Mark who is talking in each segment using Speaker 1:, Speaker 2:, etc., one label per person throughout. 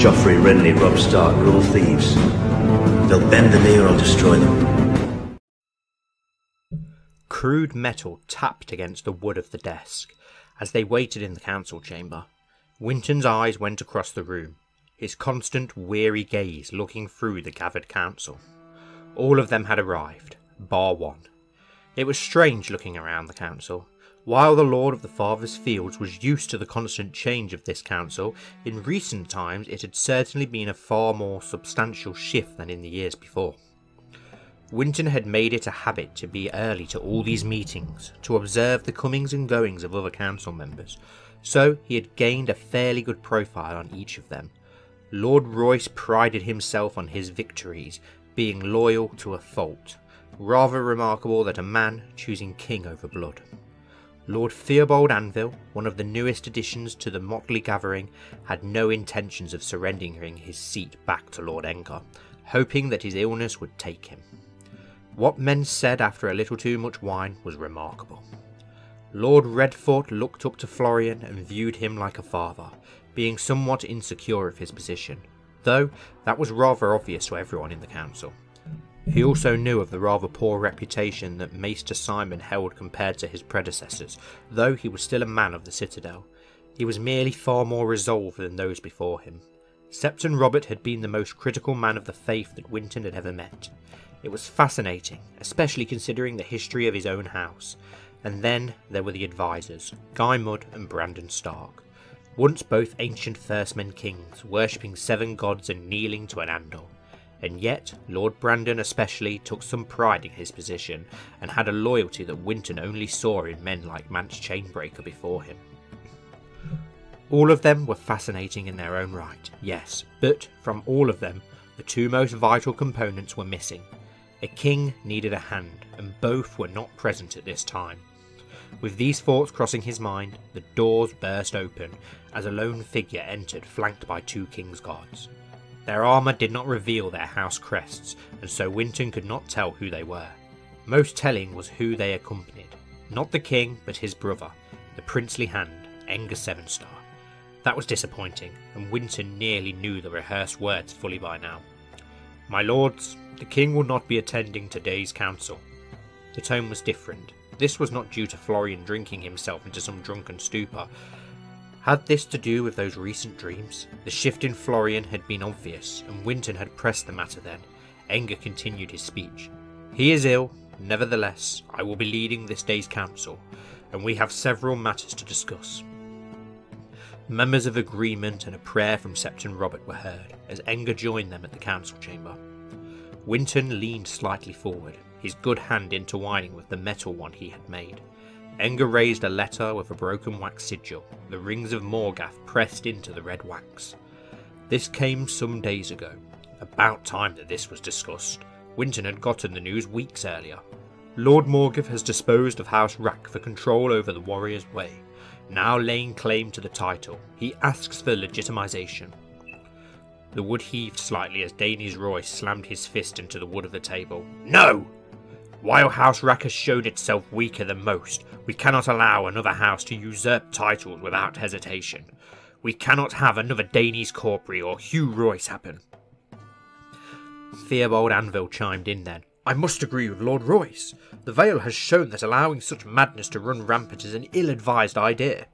Speaker 1: Joffrey, Renly, Robb Stark are all thieves. They'll bend the knee or I'll destroy them.
Speaker 2: Crude metal tapped against the wood of the desk as they waited in the council chamber. Winton's eyes went across the room, his constant, weary gaze looking through the gathered council. All of them had arrived, bar one. It was strange looking around the council. While the Lord of the Farthest Fields was used to the constant change of this council, in recent times it had certainly been a far more substantial shift than in the years before. Winton had made it a habit to be early to all these meetings, to observe the comings and goings of other council members, so he had gained a fairly good profile on each of them. Lord Royce prided himself on his victories, being loyal to a fault. Rather remarkable that a man choosing king over blood. Lord Theobald Anvil, one of the newest additions to the motley gathering, had no intentions of surrendering his seat back to Lord Enger, hoping that his illness would take him. What men said after a little too much wine was remarkable. Lord Redfort looked up to Florian and viewed him like a father, being somewhat insecure of his position, though that was rather obvious to everyone in the council. He also knew of the rather poor reputation that Maester Simon held compared to his predecessors, though he was still a man of the Citadel. He was merely far more resolved than those before him. Septon Robert had been the most critical man of the faith that Winton had ever met. It was fascinating, especially considering the history of his own house. And then there were the advisors, Guy Mudd and Brandon Stark. Once both ancient Firstmen kings, worshipping seven gods and kneeling to an Andal. And yet, Lord Brandon especially took some pride in his position and had a loyalty that Winton only saw in men like Mance Chainbreaker before him. All of them were fascinating in their own right, yes, but from all of them, the two most vital components were missing a king needed a hand, and both were not present at this time. With these thoughts crossing his mind, the doors burst open as a lone figure entered, flanked by two king's guards. Their armour did not reveal their house crests, and so Winton could not tell who they were. Most telling was who they accompanied. Not the king, but his brother, the princely hand, Enger Sevenstar. That was disappointing, and Winton nearly knew the rehearsed words fully by now. My lords, the king will not be attending today's council. The tone was different. This was not due to Florian drinking himself into some drunken stupor. Had this to do with those recent dreams? The shift in Florian had been obvious, and Winton had pressed the matter then. Enger continued his speech. He is ill, nevertheless, I will be leading this day's council, and we have several matters to discuss. Members of agreement and a prayer from Septon Robert were heard as Enger joined them at the council chamber. Winton leaned slightly forward, his good hand intertwining with the metal one he had made. Enger raised a letter with a broken wax sigil, the rings of Morgath pressed into the red wax. This came some days ago. About time that this was discussed. Winton had gotten the news weeks earlier. Lord Morgath has disposed of House Rack for control over the Warrior's Way. Now laying claim to the title, he asks for legitimization. The wood heaved slightly as Daenys Roy slammed his fist into the wood of the table. No! While House Rack has shown itself weaker than most, we cannot allow another house to usurp titles without hesitation. We cannot have another Daenys Corpry or Hugh Royce happen. Theobald Anvil chimed in then. I must agree with Lord Royce. The Vale has shown that allowing such madness to run rampant is an ill-advised idea.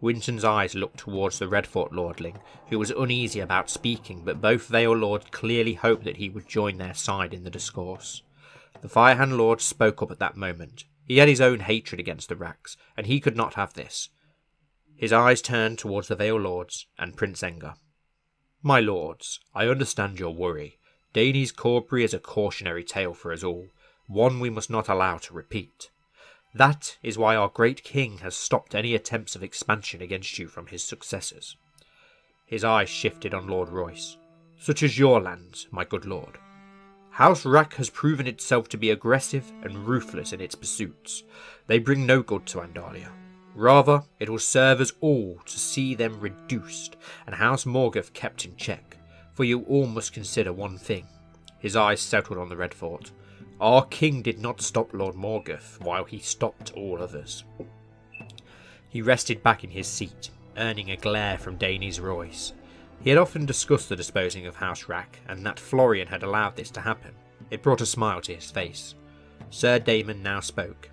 Speaker 2: Winton's eyes looked towards the Redfort lordling, who was uneasy about speaking, but both Vale lords clearly hoped that he would join their side in the discourse. The Firehand Lord spoke up at that moment. He had his own hatred against the Racks, and he could not have this. His eyes turned towards the Vale Lords and Prince Enger. My lords, I understand your worry. Daenys Corpry is a cautionary tale for us all, one we must not allow to repeat. That is why our great king has stopped any attempts of expansion against you from his successors. His eyes shifted on Lord Royce. Such as your lands, my good lord. House Rack has proven itself to be aggressive and ruthless in its pursuits. They bring no good to Andalia. Rather, it will serve us all to see them reduced and House Morgoth kept in check. For you all must consider one thing. His eyes settled on the Redfort. Our king did not stop Lord Morgoth, while he stopped all others. He rested back in his seat, earning a glare from Daenys Royce. He had often discussed the disposing of House Rack, and that Florian had allowed this to happen. It brought a smile to his face. Sir Damon now spoke.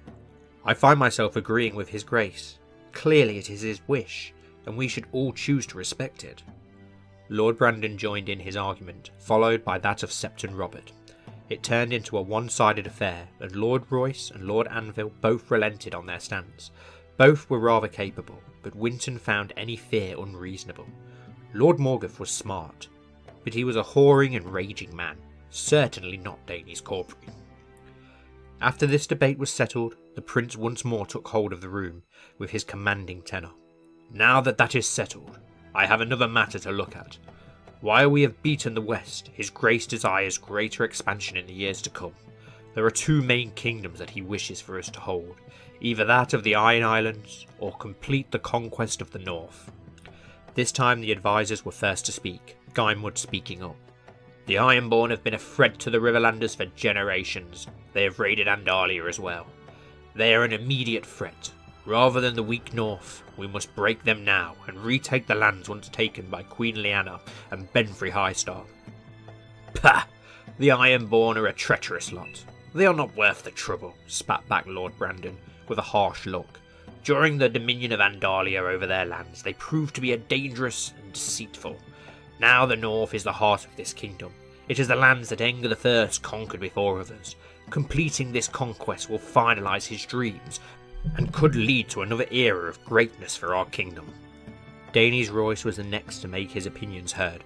Speaker 2: I find myself agreeing with his grace. Clearly it is his wish, and we should all choose to respect it. Lord Brandon joined in his argument, followed by that of Septon Robert. It turned into a one sided affair, and Lord Royce and Lord Anvil both relented on their stance. Both were rather capable, but Winton found any fear unreasonable. Lord Morgoth was smart, but he was a whoring and raging man, certainly not Danes Corbry. After this debate was settled, the prince once more took hold of the room with his commanding tenor. Now that that is settled, I have another matter to look at. While we have beaten the West, His Grace desires greater expansion in the years to come. There are two main kingdoms that he wishes for us to hold either that of the Iron Islands or complete the conquest of the North. This time the advisers were first to speak, Guy Mudd speaking up. The Ironborn have been a threat to the Riverlanders for generations. They have raided Andalia as well. They are an immediate threat. Rather than the weak North, we must break them now and retake the lands once taken by Queen Lyanna and Benfrey Highstar. Pah! The Ironborn are a treacherous lot. They are not worth the trouble, spat back Lord Brandon, with a harsh look. During the dominion of Andalia over their lands, they proved to be a dangerous and deceitful. Now the north is the heart of this kingdom. It is the lands that Enger I conquered before others. Completing this conquest will finalise his dreams, and could lead to another era of greatness for our kingdom. Danes Royce was the next to make his opinions heard.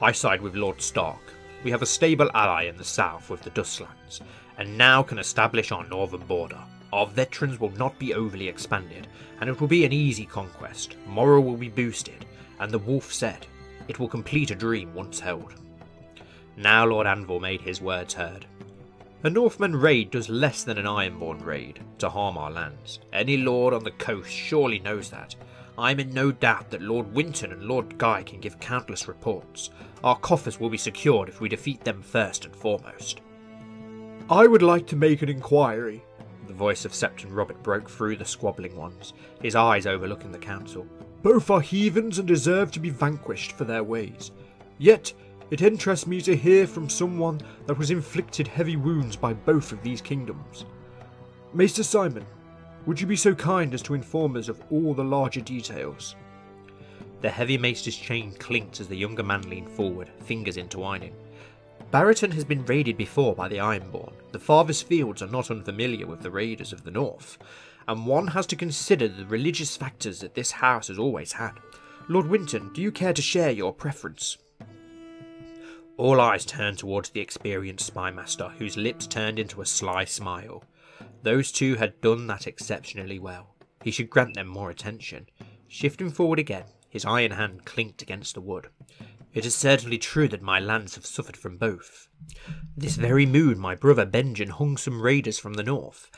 Speaker 2: I side with Lord Stark. We have a stable ally in the south with the Dustlands, and now can establish our northern border. Our veterans will not be overly expanded, and it will be an easy conquest. Morale will be boosted, and the wolf said, it will complete a dream once held. Now Lord Anvil made his words heard. A Northman raid does less than an Ironborn raid to harm our lands. Any lord on the coast surely knows that. I am in no doubt that Lord Winton and Lord Guy can give countless reports. Our coffers will be secured if we defeat them first and foremost.
Speaker 3: I would like to make an inquiry,
Speaker 2: the voice of Septon Robert broke through the squabbling ones, his eyes overlooking the council.
Speaker 3: Both are heathens and deserve to be vanquished for their ways. Yet, it interests me to hear from someone that was inflicted heavy wounds by both of these kingdoms. Maester Simon, would you be so kind as to inform us of all the larger details?
Speaker 2: The heavy maester's chain clinked as the younger man leaned forward, fingers intertwining. Barriton has been raided before by the Ironborn. The farthest fields are not unfamiliar with the raiders of the north, and one has to consider the religious factors that this house has always had. Lord Winton, do you care to share your preference? All eyes turned towards the experienced spymaster, whose lips turned into a sly smile. Those two had done that exceptionally well. He should grant them more attention. Shifting forward again, his iron hand clinked against the wood. It is certainly true that my lands have suffered from both. This very moon my brother Benjen hung some raiders from the north,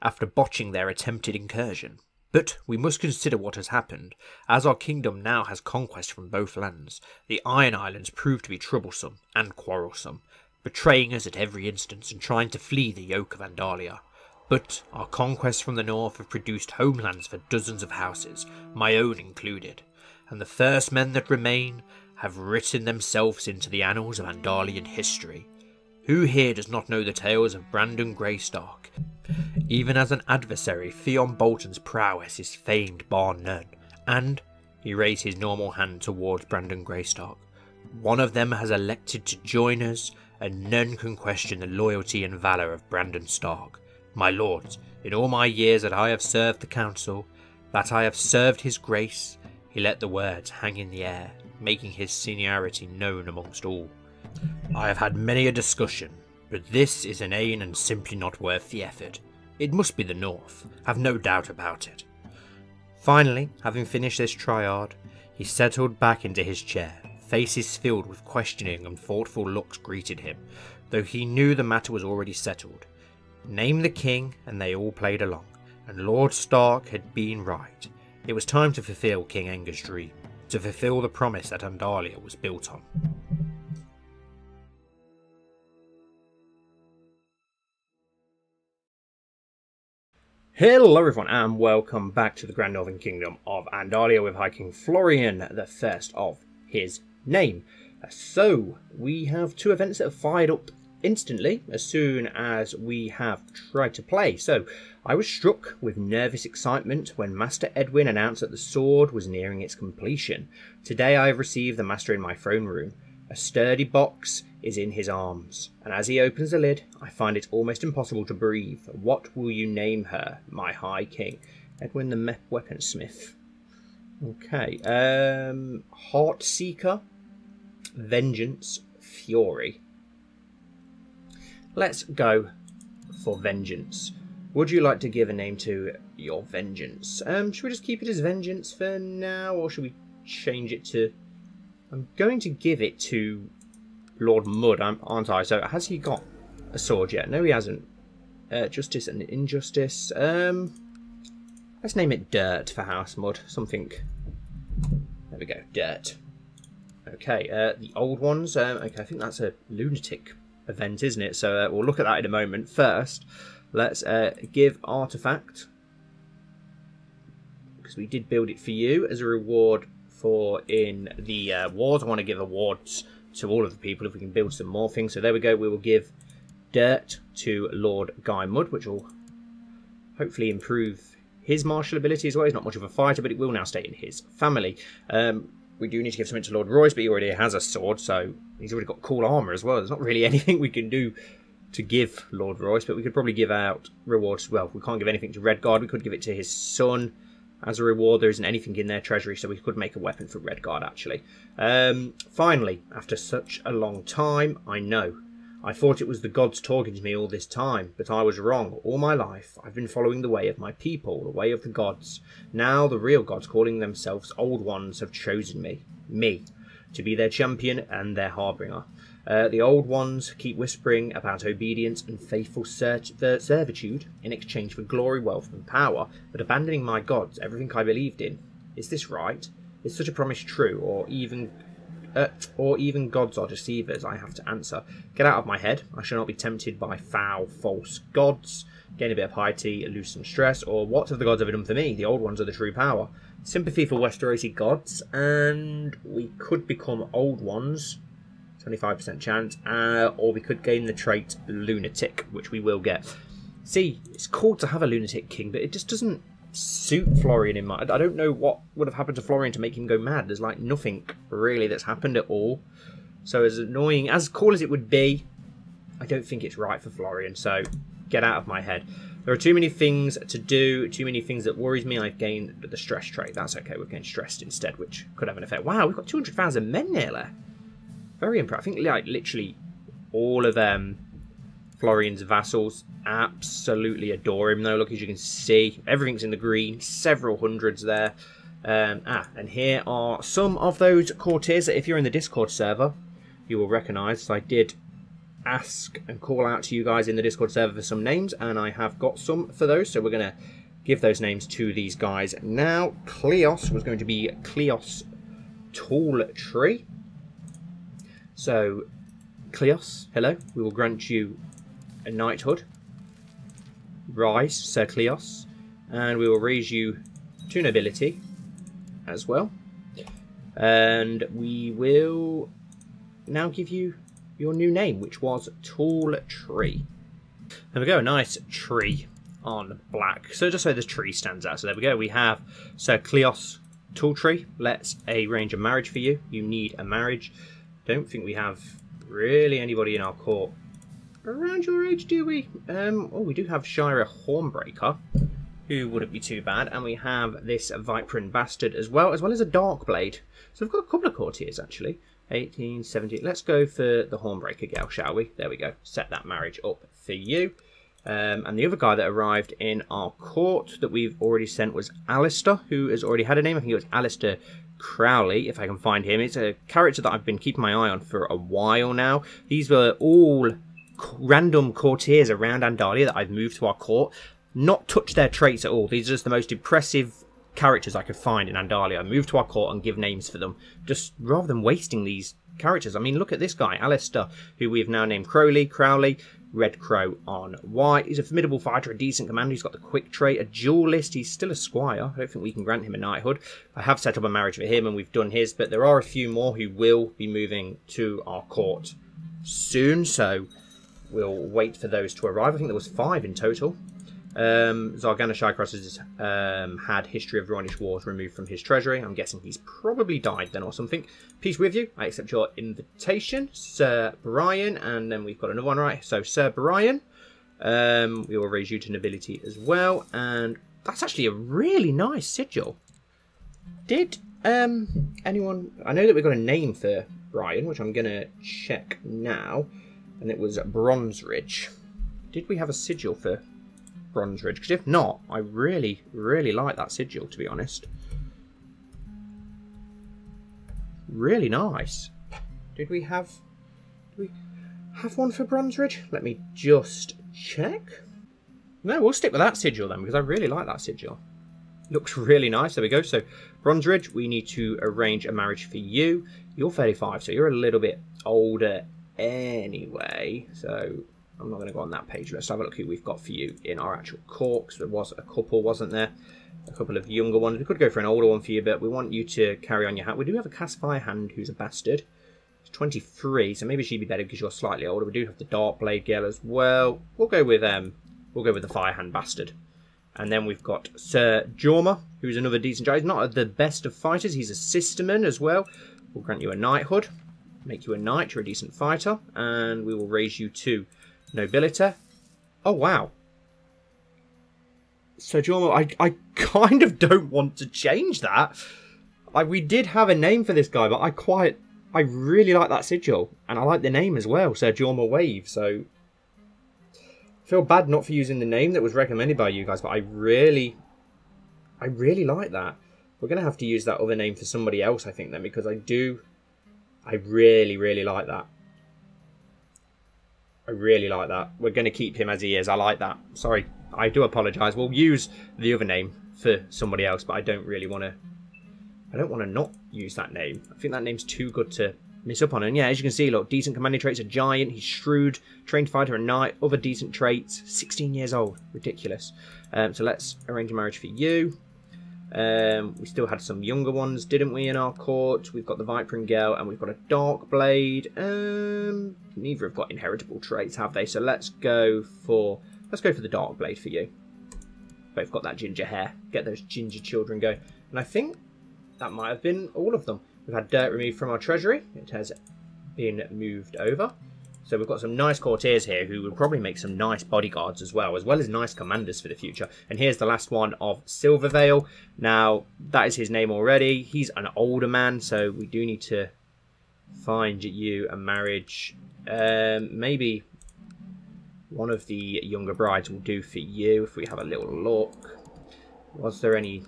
Speaker 2: after botching their attempted incursion. But we must consider what has happened. As our kingdom now has conquest from both lands, the Iron Islands prove to be troublesome and quarrelsome, betraying us at every instance and trying to flee the yoke of Andalia. But our conquests from the north have produced homelands for dozens of houses, my own included, and the first men that remain have written themselves into the annals of Andalian history. Who here does not know the tales of Brandon Greystark? Even as an adversary, Theon Bolton's prowess is famed bar none, and he raised his normal hand towards Brandon Greystark. One of them has elected to join us, and none can question the loyalty and valour of Brandon Stark. My lords, in all my years that I have served the council, that I have served his grace, he let the words hang in the air, making his seniority known amongst all. I have had many a discussion, but this is inane and simply not worth the effort. It must be the North, have no doubt about it. Finally, having finished this triad, he settled back into his chair. Faces filled with questioning and thoughtful looks greeted him, though he knew the matter was already settled. Name the king, and they all played along, and Lord Stark had been right. It was time to fulfill King Enger's dream to fulfill the promise that Andalia was built on. Hello everyone and welcome back to the Grand Northern Kingdom of Andalia with High King Florian, the first of his name. So, we have two events that have fired up instantly as soon as we have tried to play. So, I was struck with nervous excitement when Master Edwin announced that the sword was nearing its completion. Today I have received the Master in my throne room. A sturdy box is in his arms, and as he opens the lid, I find it almost impossible to breathe. What will you name her, my High King? Edwin the Me- Weaponsmith. Okay, um, Heart Seeker, Vengeance, Fury. Let's go for Vengeance. Would you like to give a name to your Vengeance? Um, should we just keep it as Vengeance for now, or should we change it to... I'm going to give it to Lord Mud, aren't I? So has he got a sword yet? No, he hasn't. Uh, justice and Injustice. Um, let's name it Dirt for House Mud. Something... There we go, Dirt. Okay, uh, the old ones. Um, okay, I think that's a lunatic event, isn't it? So uh, we'll look at that in a moment. First, let's uh, give Artifact, because we did build it for you as a reward for in the uh, wars. I want to give awards to all of the people if we can build some more things. So there we go. We will give Dirt to Lord Guy Mud, which will hopefully improve his martial ability as well. He's not much of a fighter, but it will now stay in his family. Um, we do need to give something to Lord Royce, but he already has a sword, so he's already got cool armor as well. There's not really anything we can do to give Lord Royce, but we could probably give out rewards. As well, we can't give anything to Redguard. We could give it to his son as a reward. There isn't anything in their treasury, so we could make a weapon for Redguard, actually. Um, finally, after such a long time, I know I thought it was the gods talking to me all this time, but I was wrong. All my life, I've been following the way of my people, the way of the gods. Now the real gods, calling themselves Old Ones, have chosen me, me, to be their champion and their harbinger. Uh, the Old Ones keep whispering about obedience and faithful servitude in exchange for glory, wealth, and power, but abandoning my gods, everything I believed in. Is this right? Is such a promise true, or even uh, or even gods are deceivers, I have to answer. Get out of my head. I shall not be tempted by foul, false gods. Gain a bit of piety, lose some stress, or what have the gods ever done for me? The old ones are the true power. Sympathy for Westerosi gods, and we could become old ones. 25% chance, uh, or we could gain the trait lunatic, which we will get. See, it's cool to have a lunatic king, but it just doesn't suit Florian in mind. I don't know what would have happened to Florian to make him go mad. There's like nothing really that's happened at all. So as annoying, as cool as it would be, I don't think it's right for Florian. So get out of my head. There are too many things to do, too many things that worries me. I've gained the stress trait. That's okay. We've gained stressed instead, which could have an effect. Wow, we've got 200,000 men nearly. Very impressive. I think like literally all of them Florian's vassals absolutely adore him though. Look, as you can see, everything's in the green. Several hundreds there. Um, ah, and here are some of those courtiers that if you're in the Discord server, you will recognise. I did ask and call out to you guys in the Discord server for some names, and I have got some for those. So we're going to give those names to these guys now. Cleos was going to be Cleos Tall Tree. So, Cleos, hello. We will grant you a knighthood. Rise, Sir Cleos. And we will raise you to nobility as well. And we will now give you your new name, which was Tall Tree. There we go, a nice tree on black. So just so this tree stands out. So there we go. We have Sir Cleos Tall Tree. Let's arrange a marriage for you. You need a marriage. Don't think we have really anybody in our court around your age, do we? Um, oh, we do have Shira Hornbreaker, who wouldn't be too bad, and we have this Viperin Bastard as well, as well as a Darkblade. So we've got a couple of courtiers, actually. 18, 17. Let's go for the Hornbreaker girl, shall we? There we go. Set that marriage up for you. Um, and the other guy that arrived in our court that we've already sent was Alistair, who has already had a name. I think it was Alistair Crowley, if I can find him. It's a character that I've been keeping my eye on for a while now. These were all random courtiers around Andalia that I've moved to our court, not touch their traits at all. These are just the most impressive characters I could find in Andalia. Move to our court and give names for them, just rather than wasting these characters. I mean, look at this guy, Alistair, who we have now named Crowley. Crowley, Red Crow on white. He's a formidable fighter, a decent commander. He's got the quick trait, a duelist. He's still a squire. I don't think we can grant him a knighthood. I have set up a marriage for him and we've done his, but there are a few more who will be moving to our court soon, so we'll wait for those to arrive. I think there was five in total. Um, Zargana Shycross has um, had History of Rhoynish Wars removed from his treasury. I'm guessing he's probably died then or something. Peace with you. I accept your invitation, Sir Brian. And then we've got another one, right? So, Sir Brian, um, we will raise you to nobility as well. And that's actually a really nice sigil. Did um, anyone... I know that we've got a name for Brian, which I'm going to check now. And it was Bronze Ridge. Did we have a sigil for Bronze Ridge. Because if not, I really, really like that sigil, to be honest. Really nice. Did we have... Did we have one for Bronze Ridge? Let me just check. No, we'll stick with that sigil then, because I really like that sigil. Looks really nice. There we go. So, Bronze Ridge, we need to arrange a marriage for you. You're 35, so you're a little bit older anyway. So, I'm not going to go on that page. Let's have a look who we've got for you in our actual corks. There was a couple, wasn't there? A couple of younger ones. We could go for an older one for you, but we want you to carry on your hat. We do have a cast fire hand who's a bastard. He's 23, so maybe she'd be better because you're slightly older. We do have the dark blade girl as well. We'll go with um, we'll go with the fire hand bastard. And then we've got Sir Jorma, who's another decent guy. He's not the best of fighters. He's a sisterman as well. We'll grant you a knighthood, make you a knight. You're a decent fighter, and we will raise you to Nobility. Oh, wow. So, Jorma, I, I kind of don't want to change that. I, we did have a name for this guy, but I quite... I really like that sigil. And I like the name as well, Sir Jorma Wave. So, feel bad not for using the name that was recommended by you guys, but I really... I really like that. We're going to have to use that other name for somebody else, I think, then, because I do... I really, really like that. I really like that. We're going to keep him as he is. I like that. Sorry, I do apologise. We'll use the other name for somebody else, but I don't really want to... I don't want to not use that name. I think that name's too good to miss up on. And yeah, as you can see, look, decent commanding traits, a giant, he's shrewd, trained fighter, a knight, other decent traits, 16 years old, ridiculous. Um, so let's arrange a marriage for you. Um, we still had some younger ones, didn't we, in our court? We've got the Vipering Girl and we've got a Dark Blade. Um, neither have got inheritable traits, have they? So let's go for let's go for the Dark Blade for you. Both got that ginger hair. Get those ginger children going. And I think that might have been all of them. We've had dirt removed from our treasury. It has been moved over. So we've got some nice courtiers here who will probably make some nice bodyguards as well, as well as nice commanders for the future. And here's the last one of Silvervale. Now, that is his name already. He's an older man, so we do need to find you a marriage. Um, maybe one of the younger brides will do for you if we have a little look. Was there any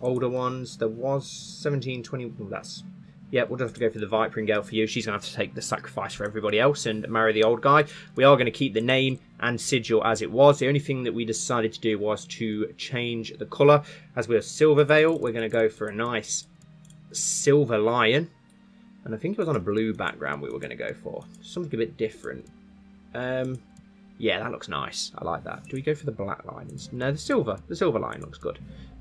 Speaker 2: older ones? There was 17, 20... that's yeah, we'll just have to go for the Vipering Girl for you. She's going to have to take the sacrifice for everybody else and marry the old guy. We are going to keep the name and sigil as it was. The only thing that we decided to do was to change the colour. As we're Silvervale, we're going to go for a nice silver lion. And I think it was on a blue background we were going to go for. Something a bit different. Um, yeah, that looks nice. I like that. Do we go for the black lines? No, the silver. The silver line looks good.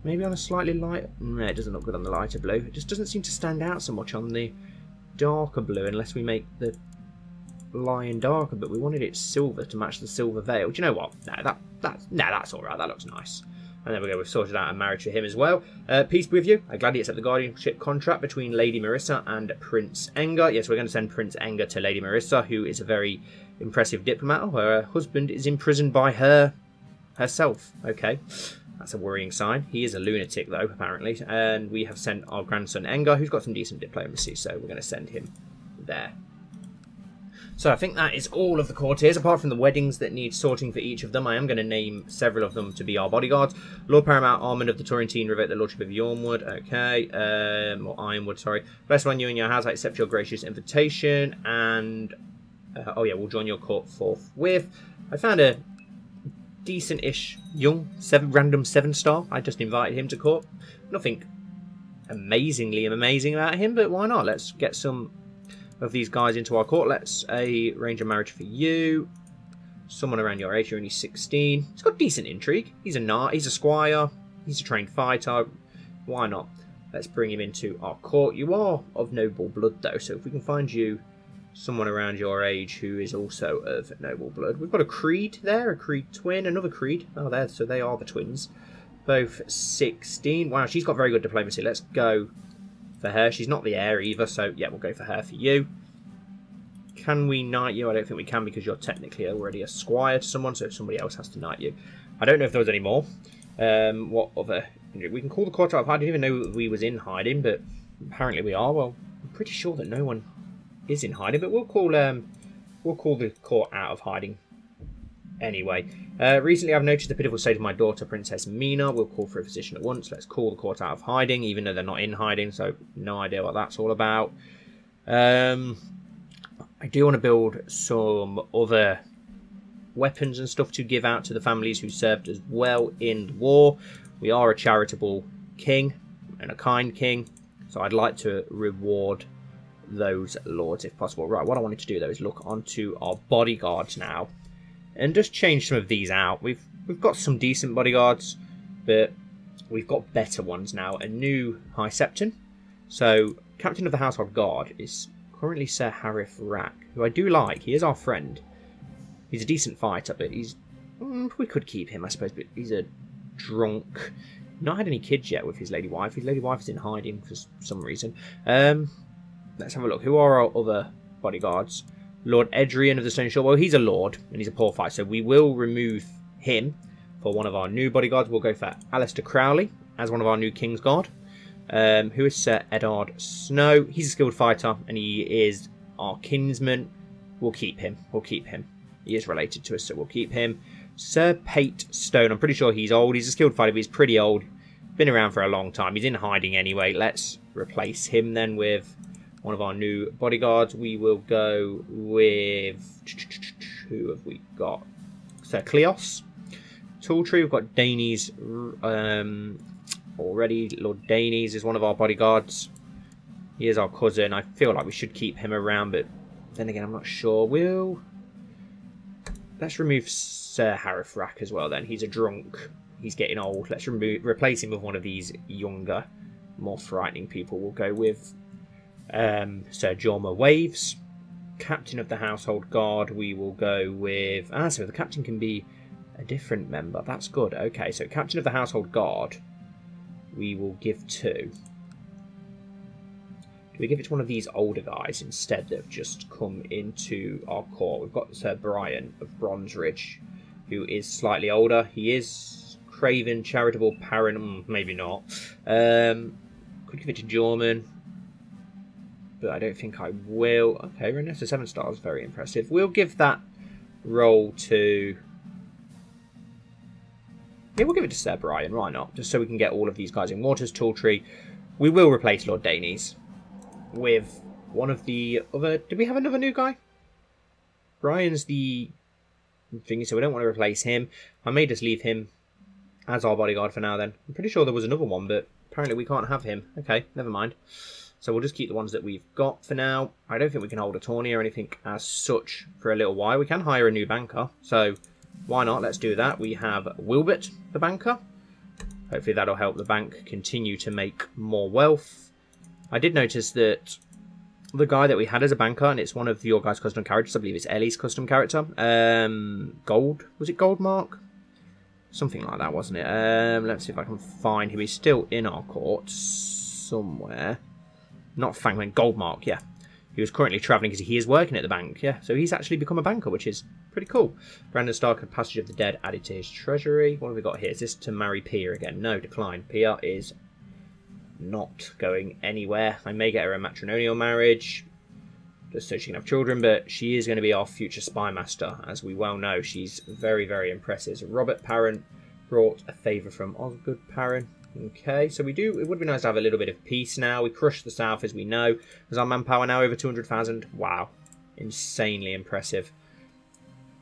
Speaker 2: Maybe on a slightly light... No, it doesn't look good on the lighter blue. It just doesn't seem to stand out so much on the darker blue unless we make the lion darker, but we wanted it silver to match the silver veil. Do you know what? No, that, that, no, that's alright. That looks nice. And there we go, we've sorted out a marriage for him as well. Uh, peace be with you. I gladly accept the guardianship contract between Lady Marissa and Prince Enga. Yes, we're going to send Prince Enga to Lady Marissa, who is a very impressive diplomat. Her husband is imprisoned by her herself. Okay. That's a worrying sign. He is a lunatic, though, apparently. And we have sent our grandson Engar, who's got some decent diplomacy, so we're going to send him there. So I think that is all of the courtiers, apart from the weddings that need sorting for each of them. I am going to name several of them to be our bodyguards. Lord Paramount Armand of the Torrentine Revoke the Lordship of Yronwood. Okay. Um, or Ironwood, sorry. Best one you and your house. I accept your gracious invitation. And, uh, oh yeah, we'll join your court forthwith. I found a decent-ish young seven random seven star. I just invited him to court. Nothing amazingly amazing about him, but why not? Let's get some of these guys into our court. Let's a marriage for you. Someone around your age, you're only 16. He's got decent intrigue. He's a knight, he's a squire, he's a trained fighter. Why not? Let's bring him into our court. You are of noble blood, though, so if we can find you someone around your age who is also of noble blood. We've got a Creed there, a Creed twin, another Creed. Oh, there, so they are the twins. Both 16. Wow, she's got very good diplomacy. Let's go for her. She's not the heir either, so yeah, we'll go for her for you. Can we knight you? I don't think we can because you're technically already a squire to someone, so somebody else has to knight you. I don't know if there was any more. Um, what other... We can call the court out. I didn't even know we was in hiding, but apparently we are. Well, I'm pretty sure that no one is in hiding, but we'll call um, we'll call the court out of hiding anyway. Uh, recently, I've noticed the pitiful state of my daughter, Princess Mina. We'll call for a physician at once. Let's call the court out of hiding, even though they're not in hiding, so no idea what that's all about. Um, I do want to build some other weapons and stuff to give out to the families who served as well in the war. We are a charitable king and a kind king, so I'd like to reward those lords if possible. Right, what I wanted to do though is look onto our bodyguards now and just change some of these out. We've we've got some decent bodyguards, but we've got better ones now. A new High Septon. So Captain of the Household Guard is currently Sir Harif Rack, who I do like. He is our friend. He's a decent fighter, but he's mm, we could keep him, I suppose. But he's a drunk. Not had any kids yet with his lady wife. His lady wife is in hiding for some reason. Um, let's have a look. Who are our other bodyguards? Lord Edrian of the Stone Shore. Well, he's a lord, and he's a poor fighter, so we will remove him for one of our new bodyguards. We'll go for Alistair Crowley as one of our new King's Guard. Um, who is Sir Edard Snow? He's a skilled fighter, and he is our kinsman. We'll keep him. We'll keep him. He is related to us, so we'll keep him. Sir Pate Stone. I'm pretty sure he's old. He's a skilled fighter, but he's pretty old. Been around for a long time. He's in hiding anyway. Let's replace him then with one of our new bodyguards. We will go with who have we got? So Cleos, Tall Tree. We've got Danes um, already. Lord Danes is one of our bodyguards. He is our cousin. I feel like we should keep him around, but then again, I'm not sure. We'll let's remove Sir Harif Rack as well. Then he's a drunk. He's getting old. Let's remove replace him with one of these younger, more frightening people. We'll go with um, Sir Jorma Waves. Captain of the Household Guard, we will go with... Ah, so the captain can be a different member. That's good. Okay, so Captain of the Household Guard, we will give two. Do we give it to one of these older guys instead that have just come into our court? We've got Sir Brian of Bronze Ridge, who is slightly older. He is Craven, Charitable, Parent, mm, maybe not. Um, could give it to Jorman but I don't think I will. Okay, Renessa 7 stars, very impressive. We'll give that role to... Yeah, we'll give it to Sir Brian, why not? Just so we can get all of these guys in Waters Tall Tree. We will replace Lord Danes with one of the other... Did we have another new guy? Brian's the thing, so we don't want to replace him. I may just leave him as our bodyguard for now then. I'm pretty sure there was another one, but apparently we can't have him. Okay, never mind. So we'll just keep the ones that we've got for now. I don't think we can hold a tourney or anything as such for a little while. We can hire a new banker, so why not? Let's do that. We have Wilbert, the banker. Hopefully that'll help the bank continue to make more wealth. I did notice that the guy that we had as a banker, and it's one of your guys' custom characters, I believe it's Ellie's custom character. Um, Gold, was it Goldmark? Something like that, wasn't it? Um, let's see if I can find him. He's still in our court somewhere. Not Fangman, Goldmark, yeah. He was currently travelling because he is working at the bank, yeah. So he's actually become a banker, which is pretty cool. Brandon Stark and Passage of the Dead added to his treasury. What have we got here? Is this to marry Pia again? No, decline. Pia is not going anywhere. I may get her a matrimonial marriage just so she can have children, but she is going to be our future spy master, as we well know. She's very, very impressive. Robert Parent brought a favour from Osgood Parent. Okay, so we do. It would be nice to have a little bit of peace now. We crushed the south, as we know. Is our manpower now over 200,000? Wow. Insanely impressive.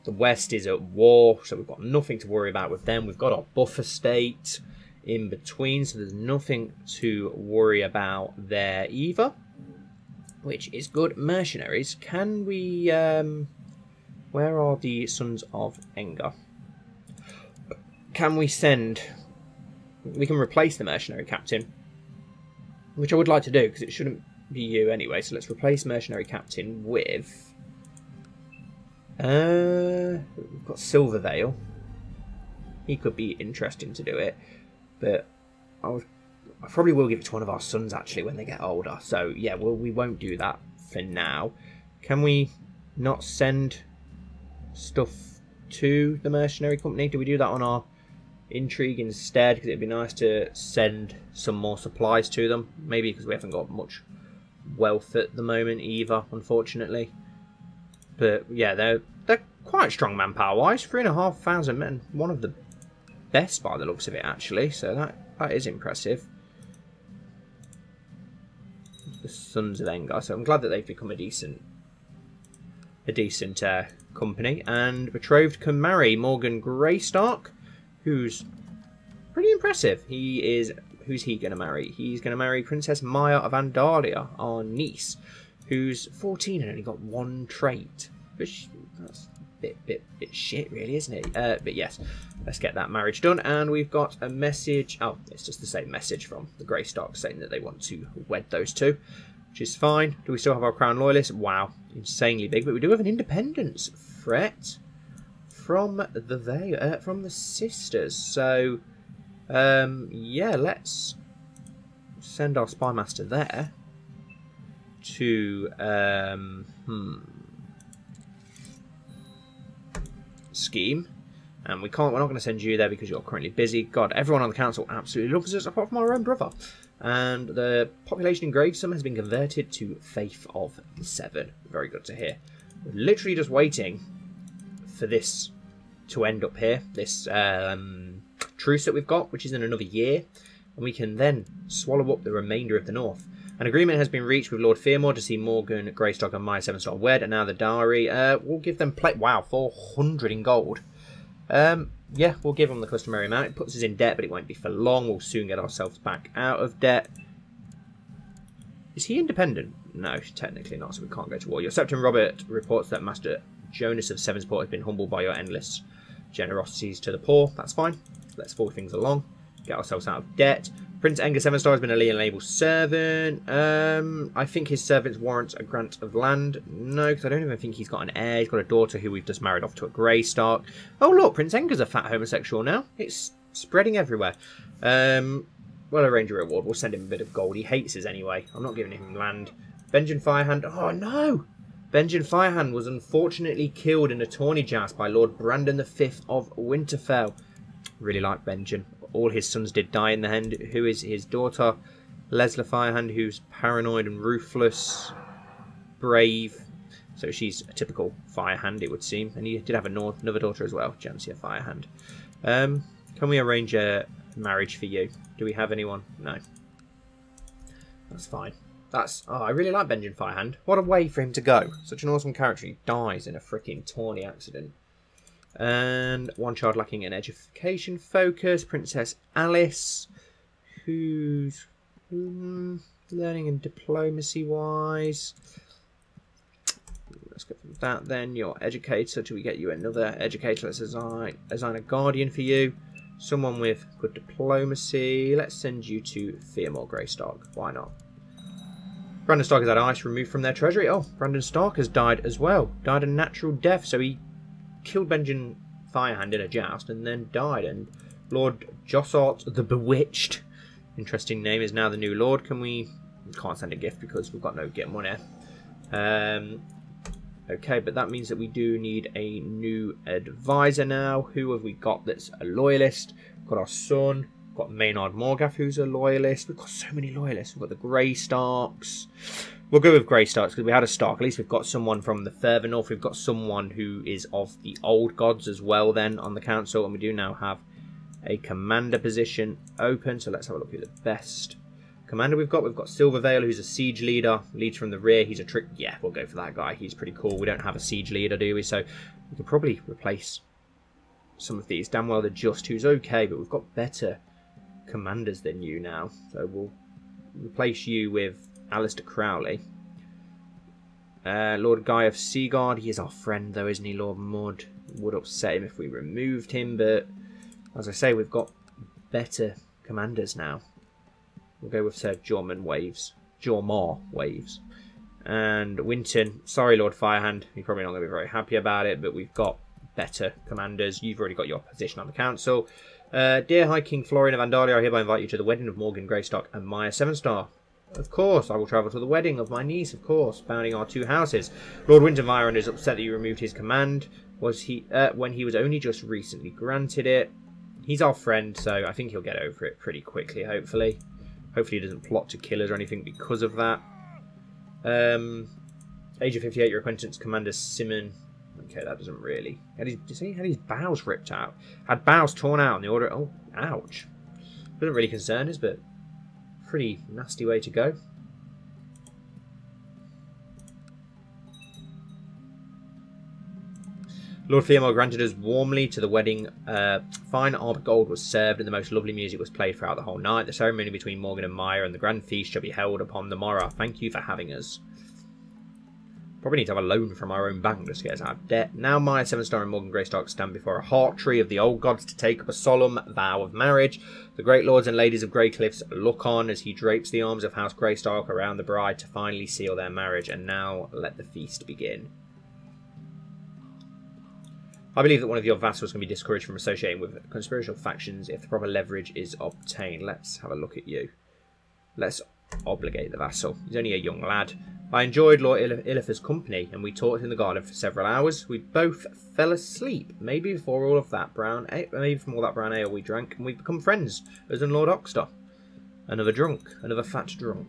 Speaker 2: The west is at war, so we've got nothing to worry about with them. We've got our buffer state in between, so there's nothing to worry about there either. which is good. Mercenaries. Can we? Um, where are the sons of Enga? Can we send? We can replace the mercenary captain, which I would like to do because it shouldn't be you anyway. So let's replace mercenary captain with. Uh, we've got Silvervale. He could be interesting to do it, but I was I probably will give it to one of our sons actually when they get older. So yeah, well we won't do that for now. Can we not send stuff to the mercenary company? Do we do that on our intrigue instead? Because it'd be nice to send some more supplies to them. Maybe because we haven't got much wealth at the moment either, unfortunately. But yeah, they're they're quite strong manpower wise. Three and a half thousand men. One of the best by the looks of it actually. So that that is impressive. The Sons of Engar. So I'm glad that they've become a decent a decent uh, company. And betrothed can marry Morgan Greystark, who's pretty impressive. He is who's he going to marry? He's going to marry Princess Maya of Andalia, our niece, who's 14 and only got one trait. Which that's a bit, bit, bit shit, really, isn't it? Uh, but yes, let's get that marriage done. And we've got a message. Oh, it's just the same message from the Greystark saying that they want to wed those two, which is fine. Do we still have our crown loyalists? Wow, insanely big. But we do have an independence threat from the they uh, from the sisters. So um, yeah, let's send our spy master there to um, hmm, scheme. And we can't. We're not going to send you there because you're currently busy. God, everyone on the council absolutely loves us, apart from our own brother. And the population in Gravesome has been converted to Faith of Seven. Very good to hear. We're literally just waiting for this to end up here. This um, truce that we've got, which is in another year, and we can then swallow up the remainder of the north. An agreement has been reached with Lord Fearmore to see Morgan, Greystark, and Maya Seven wed, and now the dowry. Uh, we'll give them play. Wow, four hundred in gold. Um, yeah, we'll give them the customary amount. It puts us in debt, but it won't be for long. We'll soon get ourselves back out of debt. Is he independent? No, technically not, so we can't go to war. Your Septon Robert reports that Master Jonas of Sevensport has been humbled by your endless generosities to the poor. That's fine. Let's forward things along. Get ourselves out of debt. Prince Enger Sevenstar has been a legal able servant. Um, I think his servants warrant a grant of land. No, because I don't even think he's got an heir. He's got a daughter who we've just married off to a Greystark. Oh, look, Prince Enger's a fat homosexual now. It's spreading everywhere. Um, we'll arrange a reward. We'll send him a bit of gold. He hates us anyway. I'm not giving him land. Benjamin Firehand. Oh, no! Benjamin Firehand was unfortunately killed in a tourney joust by Lord Brandon V of Winterfell. Really like Benjamin. All his sons did die in the end. Who is his daughter? Leslie Firehand, who's paranoid and ruthless, brave. So she's a typical Firehand, it would seem. And he did have another daughter as well, Jansia Firehand. Um, can we arrange a marriage for you? Do we have anyone? No. That's fine. That's oh, I really like Benjamin Firehand. What a way for him to go. Such an awesome character. He dies in a freaking tourney accident. And one child lacking an education focus, Princess Alice, who's mm, learning and diplomacy wise. Let's go from that then. Your educator. Do we get you another educator? Let's assign, assign a guardian for you. Someone with good diplomacy. Let's send you to Fearmore Greystark. Why not? Brandon Stark has had ice removed from their treasury. Oh, Brandon Stark has died as well. Died a natural death. So he killed Benjamin Firehand in a joust and then died. And Lord Jossart the Bewitched, interesting name, is now the new Lord. Can we... Can't send a gift because we've got no get money. Um, okay, but that means that we do need a new advisor now. Who have we got that's a loyalist? We've got our son. We've got Maynard Morgath, who's a loyalist. We've got so many loyalists. We've got the Greystarks. We'll go with Greystarks because we had a Stark. At least we've got someone from the further north. We've got someone who is of the old gods as well then on the council. And we do now have a commander position open. So let's have a look at the best commander we've got. We've got Silvervale, who's a siege leader. Leads from the rear. He's a trick. Yeah, we'll go for that guy. He's pretty cool. We don't have a siege leader, do we? So we could probably replace some of these. Damn well the Just, who's okay, but we've got better commanders than you now. So we'll replace you with Alistair Crowley. Uh, Lord Guy of Seaguard, he is our friend though, isn't he, Lord Mud? Would upset him if we removed him, but as I say, we've got better commanders now. We'll go with Sir Jorman Waves. Jormar Waves. And Winton, sorry Lord Firehand, you're probably not going to be very happy about it, but we've got better commanders. You've already got your position on the council. Uh, dear High King Florian of Andalia, I hereby invite you to the wedding of Morgan Greystark and Maya Sevenstar. Of course, I will travel to the wedding of my niece, of course, bounding our two houses. Lord Wintermyron is upset that you removed his command. Was he uh, when he was only just recently granted it? He's our friend, so I think he'll get over it pretty quickly. Hopefully, hopefully he doesn't plot to kill us or anything because of that. Um, age of fifty-eight, your acquaintance, Commander Simon. Okay, that doesn't really. Had his, he had his bows ripped out? Had bows torn out in the order. Oh, ouch! Doesn't really concern us, but pretty nasty way to go. Lord Theomore granted us warmly to the wedding. Uh, fine arbor gold was served and the most lovely music was played throughout the whole night. The ceremony between Morgan and Maya and the grand feast shall be held upon the morrow. Thank you for having us. Probably need to have a loan from our own bank just to get us out of debt. Now Maya Sevenstar and Morgan Greystark stand before a heart tree of the old gods to take up a solemn vow of marriage. The great lords and ladies of Greycliffs look on as he drapes the arms of House Greystark around the bride to finally seal their marriage. And now let the feast begin. I believe that one of your vassals can be discouraged from associating with conspiratorial factions if the proper leverage is obtained. Let's have a look at you. Let's obligate the vassal. He's only a young lad. I enjoyed Lord Illifer's company, and we talked in the garden for several hours. We both fell asleep, maybe before all of that brown ale, maybe from all that brown ale we drank, and we've become friends, as in Lord Oxter. Another drunk, another fat drunk.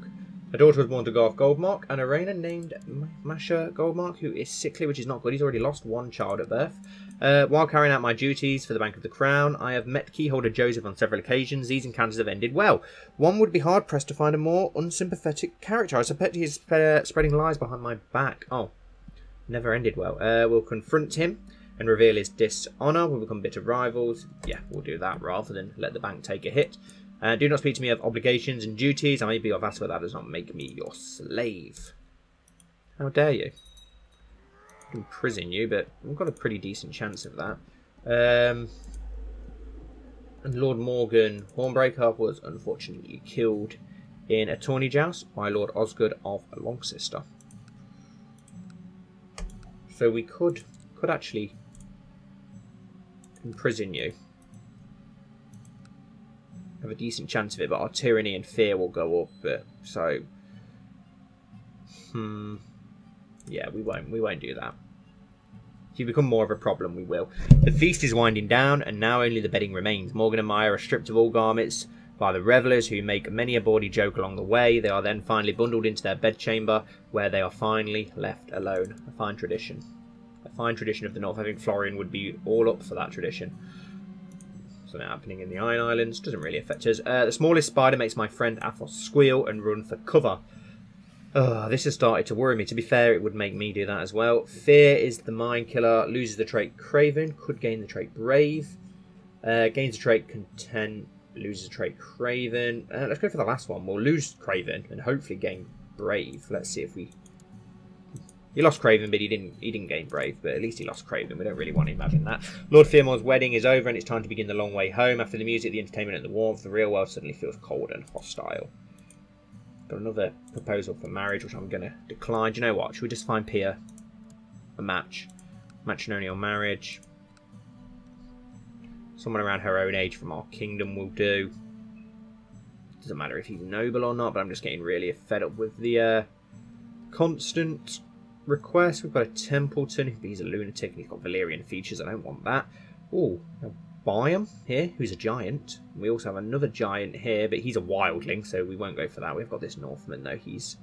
Speaker 2: A daughter was born to Garth Goldmark, and a named Masha Goldmark, who is sickly, which is not good. He's already lost one child at birth. Uh, while carrying out my duties for the Bank of the Crown, I have met keyholder Joseph on several occasions. These encounters have ended well. One would be hard pressed to find a more unsympathetic character. I suspect he is uh, spreading lies behind my back. Oh, never ended well. Uh, we'll confront him and reveal his dishonour. We'll become bitter rivals. Yeah, we'll do that rather than let the bank take a hit. Uh, do not speak to me of obligations and duties. I may be your vassal, but that does not make me your slave. How dare you? imprison you, but we've got a pretty decent chance of that. Um, and Lord Morgan Hornbreaker was unfortunately killed in a tourney joust by Lord Osgood of Longsister. So we could could actually imprison you. Have a decent chance of it, but our tyranny and fear will go up. But so, hmm, yeah, we won't. We won't do that. If you become more of a problem, we will. The feast is winding down, and now only the bedding remains. Morgan and Maya are stripped of all garments by the revellers, who make many a bawdy joke along the way. They are then finally bundled into their bedchamber, where they are finally left alone. A fine tradition. A fine tradition of the North. I think Florian would be all up for that tradition. Something happening in the Iron Islands doesn't really affect us. Uh, the smallest spider makes my friend Athos squeal and run for cover. Oh, this has started to worry me. To be fair, it would make me do that as well. Fear is the mind killer. Loses the trait Craven. Could gain the trait Brave. Uh, gains the trait Content. Loses the trait Craven. Uh, let's go for the last one. We'll lose Craven and hopefully gain Brave. Let's see if we... He lost Craven, but he didn't he didn't gain Brave. But at least he lost Craven. We don't really want to imagine that. Lord Fearmore's wedding is over and it's time to begin the long way home. After the music, the entertainment and the warmth, the real world suddenly feels cold and hostile. Got another proposal for marriage, which I'm going to decline. Do you know what? Should we just find Pia a match? Matrimonial marriage. Someone around her own age from our kingdom will do. Doesn't matter if he's noble or not, but I'm just getting really fed up with the uh, constant request. We've got a Templeton. He's a lunatic he's got Valyrian features. I don't want that. Oh, Biome here, who's a giant. We also have another giant here, but he's a wildling, so we won't go for that. We've got this Northman, though. He's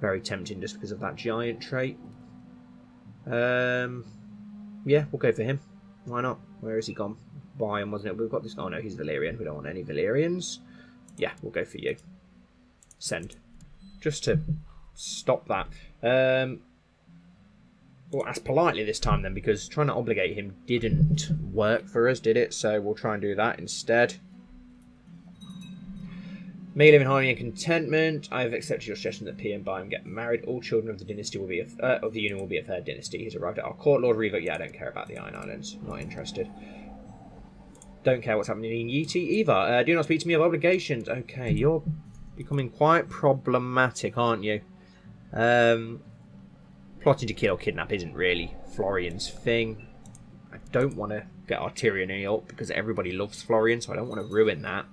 Speaker 2: very tempting just because of that giant trait. Um, yeah, we'll go for him. Why not? Where has he gone? Biome, wasn't it? We've got this. Oh, no, he's Valyrian. We don't want any Valyrians. Yeah, we'll go for you. Send. Just to stop that. Um, well, ask politely this time then, because trying to obligate him didn't work for us, did it? So we'll try and do that instead. May live in harmony and contentment. I have accepted your suggestion that P and Byam get married. All children of the dynasty will be a, uh, of the union will be a third dynasty. He's arrived at our court. Lord Revo. Yeah, I don't care about the Iron Islands. Not interested. Don't care what's happening in Yi Ti either. Uh, do not speak to me of obligations. Okay, you're becoming quite problematic, aren't you? Um, plotting to kill or kidnap isn't really Florian's thing. I don't want to get Arturian up because everybody loves Florian, so I don't want to ruin that.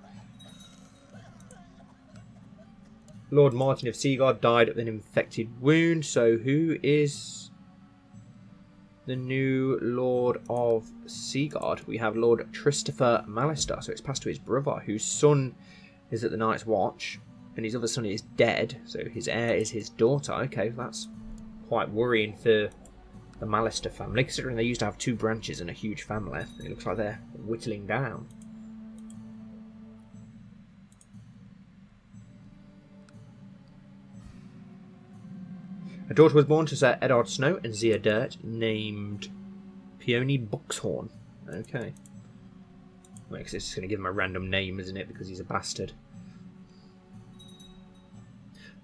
Speaker 2: Lord Martin of Seagard died of an infected wound, so who is the new Lord of Seagard? We have Lord Christopher Mallister, so it's passed to his brother, whose son is at the Night's Watch, and his other son is dead, so his heir is his daughter. Okay, that's quite worrying for the Mallister family, considering they used to have two branches and a huge family. It looks like they're whittling down. A daughter was born to Sir Eddard Snow and Zia Dirt, named Peony Boxhorn. Okay. Well, it's just going to give him a random name, isn't it? Because he's a bastard.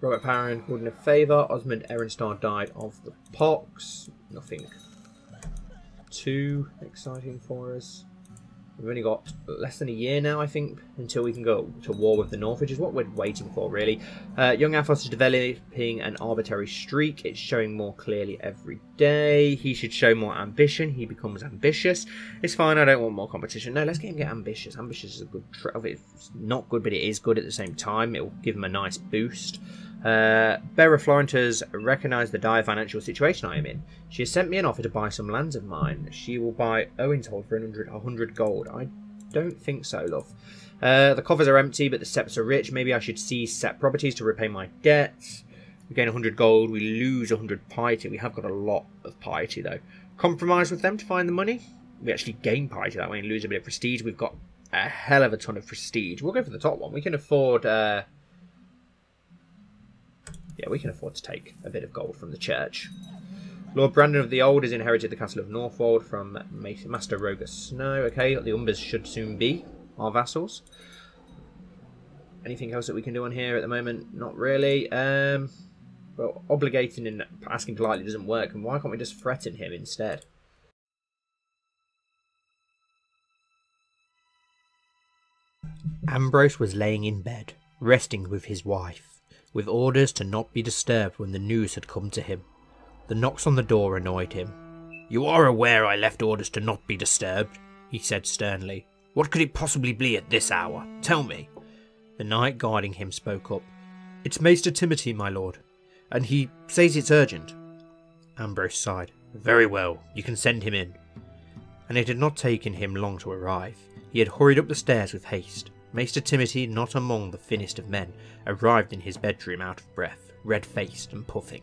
Speaker 2: Robert Parran called in a favour. Osmond Erenstar died of the pox. Nothing too exciting for us. We've only got less than a year now, I think, until we can go to war with the North, which is what we're waiting for, really. Uh, young Athos is developing an arbitrary streak. It's showing more clearly every day. He should show more ambition. He becomes ambitious. It's fine. I don't want more competition. No, let's get him get ambitious. Ambitious is a good trait. It's not good, but it is good at the same time. It will give him a nice boost. Uh, Bera Florent has recognised the dire financial situation I am in. She has sent me an offer to buy some lands of mine. She will buy Owentold for 100, 100 gold. I don't think so, love. Uh, the coffers are empty, but the septs are rich. Maybe I should seize set properties to repay my debts. We gain 100 gold, we lose 100 piety. We have got a lot of piety, though. Compromise with them to find the money. We actually gain piety that way and lose a bit of prestige. We've got a hell of a ton of prestige. We'll go for the top one. We can afford... Uh, yeah, we can afford to take a bit of gold from the church. Lord Brandon of the Old has inherited the castle of Northwold from Master Roger Snow. Okay, the Umbers should soon be our vassals. Anything else that we can do on here at the moment? Not really. Um, well, obligating and asking politely doesn't work, and why can't we just threaten him instead?
Speaker 4: Ambrose was laying in bed, resting with his wife with orders to not be disturbed when the news had come to him. The knocks on the door annoyed him. You are aware I left orders to not be disturbed, he said sternly. What could it possibly be at this hour? Tell me. The knight guarding him spoke up.
Speaker 5: It's Maester Timothy, my lord, and he says it's urgent.
Speaker 4: Ambrose sighed. Very well, you can send him in. And it had not taken him long to arrive. He had hurried up the stairs with haste. Maester Timothy, not among the thinnest of men, arrived in his bedroom out of breath, red faced and puffing.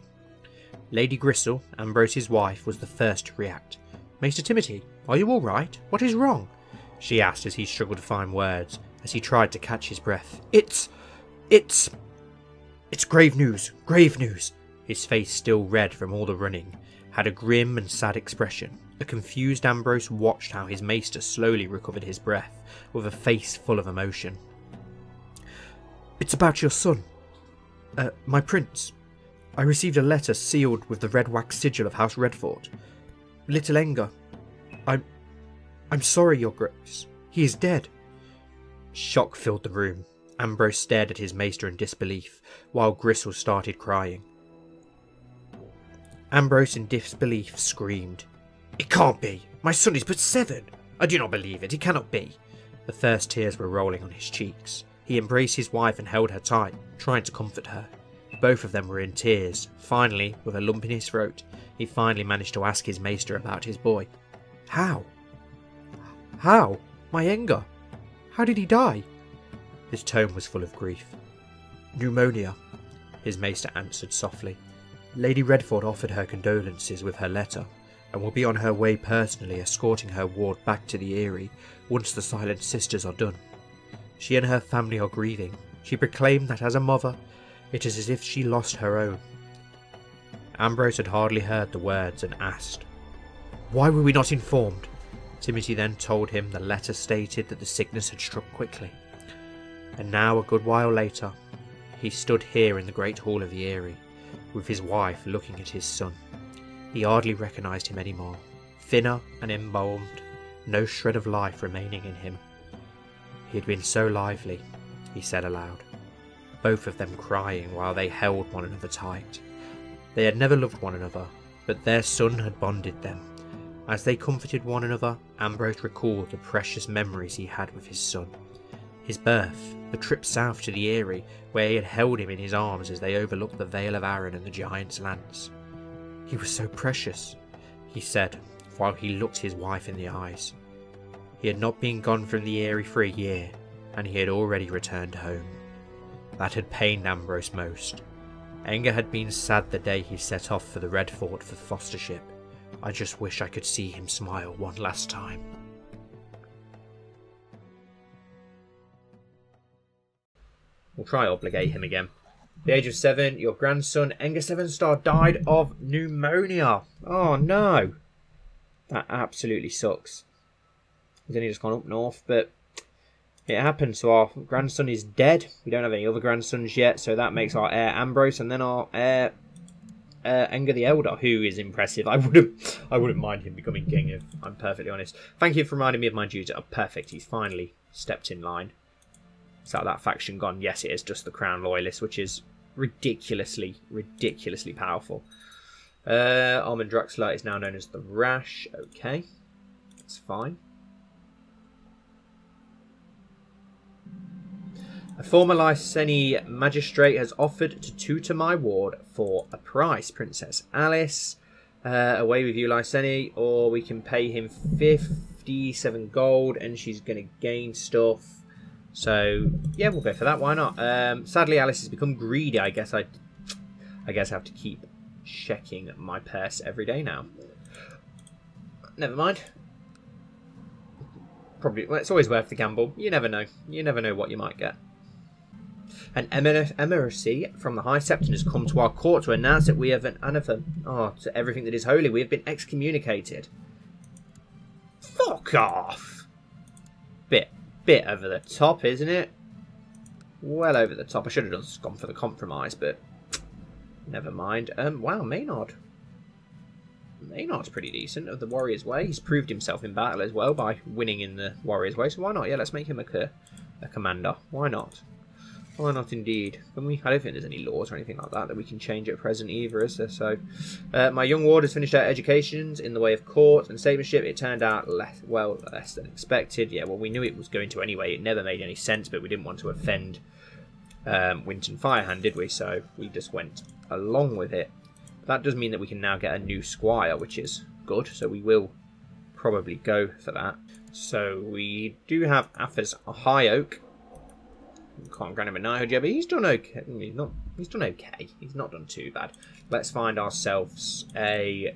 Speaker 4: Lady Gristle, Ambrose's wife, was the first to react. Maester Timothy, are you all right? What is wrong? she asked as he struggled to find words, as he tried to catch his breath.
Speaker 5: It's. it's. it's grave news, grave news.
Speaker 4: His face, still red from all the running, had a grim and sad expression. A confused Ambrose watched how his maester slowly recovered his breath, with a face full of emotion.
Speaker 5: It's about your son. Uh, my prince. I received a letter sealed with the red wax sigil of House Redfort. Little Enger. I'm. I'm sorry, Your Grace. He is dead.
Speaker 4: Shock filled the room. Ambrose stared at his maester in disbelief, while Gristle started crying. Ambrose, in disbelief, screamed. It can't be. My son is but seven. I do not believe it. It cannot be. The first tears were rolling on his cheeks. He embraced his wife and held her tight, trying to comfort her. Both of them were in tears. Finally, with a lump in his throat, he finally managed to ask his maester about his boy.
Speaker 5: How? How? My Enger? How did he die?
Speaker 4: His tone was full of grief.
Speaker 5: Pneumonia,
Speaker 4: his maester answered softly.
Speaker 5: Lady Redfort offered her condolences with her letter, and will be on her way personally escorting her ward back to the Eyrie once the Silent Sisters are done. She and her family are grieving. She proclaimed that as a mother, it is as if she lost her own.
Speaker 4: Ambrose had hardly heard the words and asked,
Speaker 5: Why were we not informed?
Speaker 4: Timothy then told him the letter stated that the sickness had struck quickly. And now, a good while later, he stood here in the great hall of the Eyrie, with his wife looking at his son. He hardly recognised him any more, thinner and embalmed, no shred of life remaining in him. He had been so lively, he said aloud, both of them crying while they held one another tight. They had never loved one another, but their son had bonded them. As they comforted one another, Ambrose recalled the precious memories he had with his son. His birth, the trip south to the Eyrie, where he had held him in his arms as they overlooked the Vale of Arryn and the Giant's Lance. He was so precious, he said, while he looked his wife in the eyes. He had not been gone from the Eyrie for a year, and he had already returned home. That had pained Ambrose most. Enger had been sad the day he set off for the Red Fort for fostership. I just wish I could see him smile one last time.
Speaker 2: We'll try obligate him again. The age of seven, your grandson, Enger Sevenstar, died of pneumonia. Oh no. That absolutely sucks. He's only just gone up north, but it happened. So our grandson is dead. We don't have any other grandsons yet, so that makes our heir Ambrose, and then our heir uh, Enger the Elder, who is impressive. I wouldn't, I wouldn't mind him becoming king if I'm perfectly honest. Thank you for reminding me of my duty. Oh, perfect. He's finally stepped in line. Is that that faction gone? Yes, it is just the Crown Loyalists, which is ridiculously, ridiculously powerful. Uh, Armand Draxler is now known as the Rash. Okay, that's fine. A former Lyseni magistrate has offered to tutor my ward for a price, Princess Alice. Uh, away with you, Lyseni, or we can pay him 57 gold and she's going to gain stuff. So yeah, we'll go for that. Why not? Um, sadly, Alice has become greedy. I guess I, I guess I have to keep checking my purse every day now. Never mind. Probably, well, it's always worth the gamble. You never know. You never know what you might get. An emissary from the High Septon has come to our court to announce that we have an anathema oh, to everything that is holy. We have been excommunicated. Fuck off! Bit over the top, isn't it? Well over the top. I should have just gone for the compromise, but never mind. Um, wow, Maynard. Maynard's pretty decent of the Warrior's Way. He's proved himself in battle as well by winning in the Warrior's Way, so why not? Yeah, let's make him a, a commander. Why not? Why not indeed? Can we? I don't think there's any laws or anything like that that we can change at present either, is there? So, uh, my young ward has finished their educations in the way of court and statesmanship. It turned out less, well, less than expected. Yeah, well, we knew it was going to anyway. It never made any sense, but we didn't want to offend um, Winton Firehand, did we? So we just went along with it. That does mean that we can now get a new squire, which is good. So we will probably go for that. So we do have Athos High Oak can't grant him a yet, but he's done okay. He's not. He's done okay. He's not done too bad. Let's find ourselves a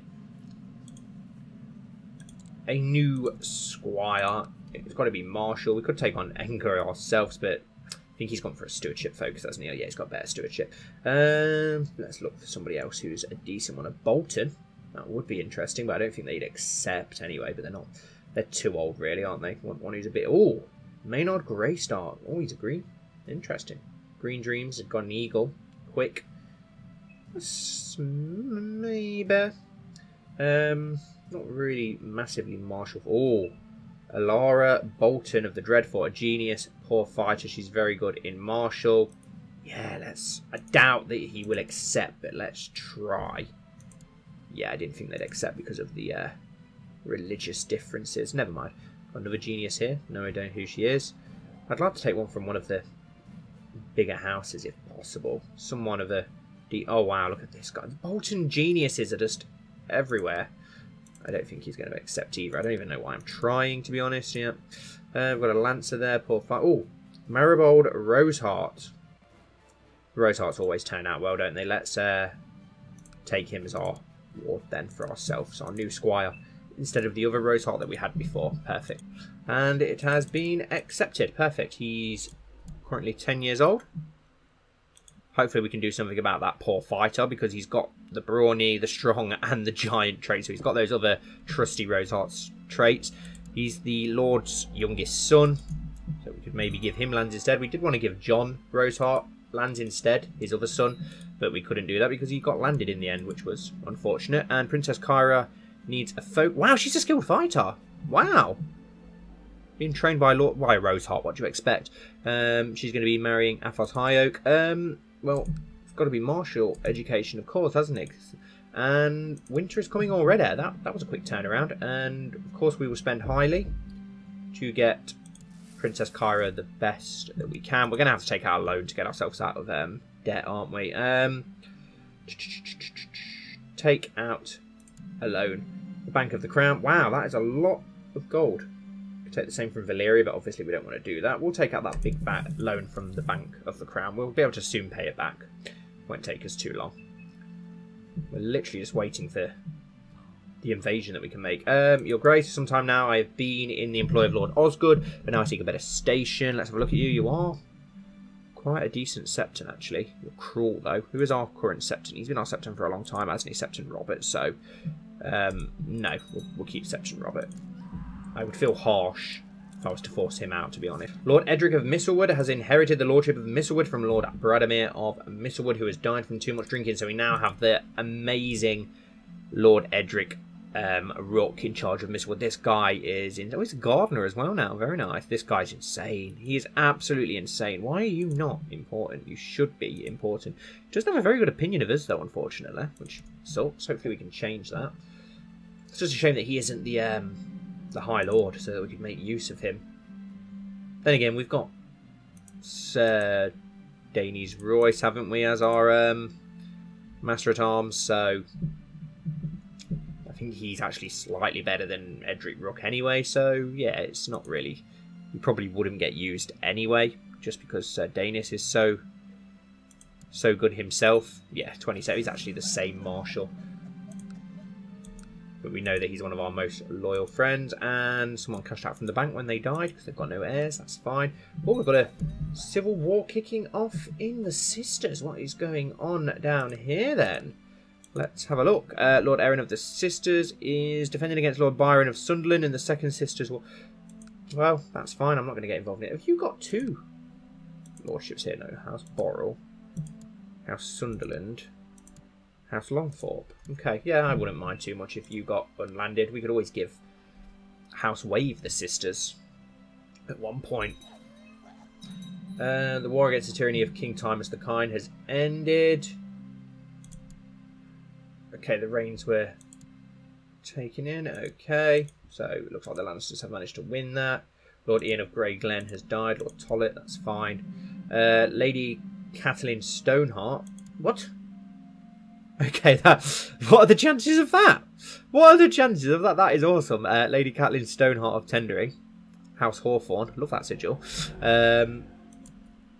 Speaker 2: a new squire. It's got to be Marshall. We could take on Enger ourselves, but I think he's gone for a stewardship focus, hasn't he? Yeah, he's got better stewardship. Um, let's look for somebody else who's a decent one. A Bolton. That would be interesting, but I don't think they'd accept anyway. But they're not. They're too old, really, aren't they? Want one who's a bit. Oh, Maynard Greystar. Oh, he's a green. Interesting. Green Dreams had got an eagle. Quick. Maybe. Um, not really massively martial. Oh, Alara Bolton of the Dreadfort, a genius, poor fighter. She's very good in martial. Yeah, let's. I doubt that he will accept, but let's try. Yeah, I didn't think they'd accept because of the uh, religious differences. Never mind. Another genius here. No idea who she is. I'd like to take one from one of the bigger houses if possible. Someone of the, the oh wow, look at this guy. The Bolton geniuses are just everywhere. I don't think he's going to accept either. I don't even know why I'm trying, to be honest. Yeah, uh, we've got a Lancer there. Poor fight. Oh, Maribold Roseheart. Rosehearts always turn out well, don't they? Let's uh, take him as our ward then for ourselves, our new squire, instead of the other Roseheart that we had before. Perfect. And it has been accepted. Perfect. He's currently 10 years old. Hopefully we can do something about that poor fighter because he's got the brawny, the strong, and the giant traits. So he's got those other trusty Roseheart's traits. He's the Lord's youngest son. So we could maybe give him lands instead. We did want to give John Roseheart lands instead, his other son, but we couldn't do that because he got landed in the end, which was unfortunate. And Princess Kyra needs a folk. Wow, she's a skilled fighter. Wow. Being trained by Lord by Roseheart, what do you expect? Um, she's going to be marrying Athos High Um, well, it's got to be martial education, of course, hasn't it? And winter is coming already. That that was a quick turnaround. And of course, we will spend highly to get Princess Kyra the best that we can. We're going to have to take out a loan to get ourselves out of um, debt, aren't we? Um, take out a loan. The Bank of the Crown. Wow, that is a lot of gold. Take the same from Valyria, but obviously we don't want to do that. We'll take out that big loan from the Bank of the Crown. We'll be able to soon pay it back. Won't take us too long. We're literally just waiting for the invasion that we can make. Um, Your Grace, sometime now I have been in the employ of Lord Osgood, but now I seek a better station. Let's have a look at you. You are quite a decent Septon, actually. You're cruel, though. Who is our current Septon? He's been our Septon for a long time, hasn't he? Septon Robert, so... Um, no, we'll, we'll keep Septon Robert. I would feel harsh if I was to force him out, to be honest. Lord Edric of Misselwood has inherited the lordship of Misselwood from Lord Bradamir of Misselwood, who has died from too much drinking, so we now have the amazing Lord Edric um, Rook in charge of Misselwood. This guy is... In, oh, he's a gardener as well now. Very nice. This guy's insane. He is absolutely insane. Why are you not important? You should be important. Doesn't have a very good opinion of us, though, unfortunately, which sucks. Hopefully we can change that. It's just a shame that he isn't the um, the High Lord, so that we could make use of him. Then again, we've got Sir Danes Royce, haven't we, as our um, Master at Arms, so I think he's actually slightly better than Edric Rook anyway, so yeah, it's not really... He probably wouldn't get used anyway, just because uh, Danis is so so good himself. Yeah, 27. He's actually the same Marshal. But we know that he's one of our most loyal friends, and someone cashed out from the bank when they died because they've got no heirs. That's fine. Oh, we've got a civil war kicking off in the Sisters. What is going on down here then? Let's have a look. Uh, Lord Aaron of the Sisters is defending against Lord Byron of Sunderland in the second Sisters War. Well, that's fine. I'm not going to get involved in it. Have you got two lordships here? No. House Borrell. House Sunderland. House Longthorpe. Okay, yeah, I wouldn't mind too much if you got unlanded. We could always give House Wave the Sisters at one point. Uh, the war against the tyranny of King Timus the Kind has ended. Okay, the reins were taken in. Okay, so it looks like the Lannisters have managed to win that. Lord Ian of Grey Glen has died. Lord Tollet, that's fine. Uh, Lady Kathleen Stoneheart. What? Okay, that. What are the chances of that? What are the chances of that? That is awesome. Uh, Lady Kathleen Stoneheart of Tendering. House Hawthorne. Love that sigil. Um,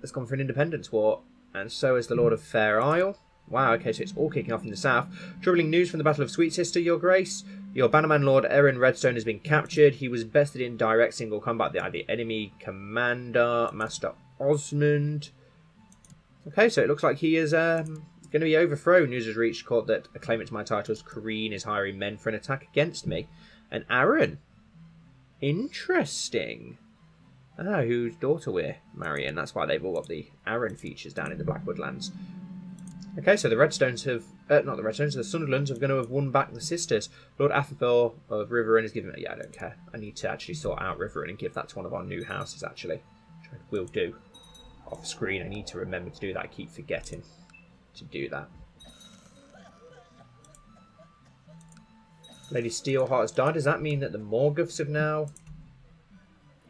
Speaker 2: has gone for an independence war. And so is the Lord of Fair Isle. Wow, okay, so it's all kicking off in the south. Troubling news from the Battle of Sweet Sister, Your Grace. Your Bannerman Lord Erin Redstone has been captured. He was bested in direct single combat by the enemy commander, Master Osmond. Okay, so it looks like he is um, going to be overthrown. News has reached court that a claimant to my titles, Kareen, is hiring men for an attack against me. And Aaron. Interesting. Ah, whose daughter we're marrying. That's why they've all got the Aaron features down in the Blackwood lands. Okay, so the Redstones have, uh, not the Redstones, the Sunderlands are going to have won back the sisters. Lord Athelbor of Riverrun is giving, yeah, I don't care. I need to actually sort out Riverrun and give that to one of our new houses, actually. Which I will do. Off screen, I need to remember to do that. I keep forgetting to do that. Lady Steelheart has died. Does that mean that the Morgoths have now